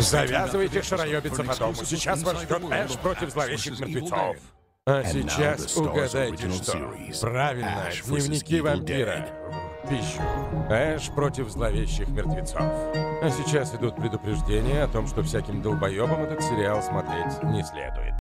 Завязывайте шароебиться по дому. Сейчас вас ждет Эш против зловещих мертвецов. А сейчас угадайте что. Правильно, дневники вампира. Пищу. Эш против зловещих мертвецов. А сейчас идут предупреждения о том, что всяким долбоебам этот сериал смотреть не следует.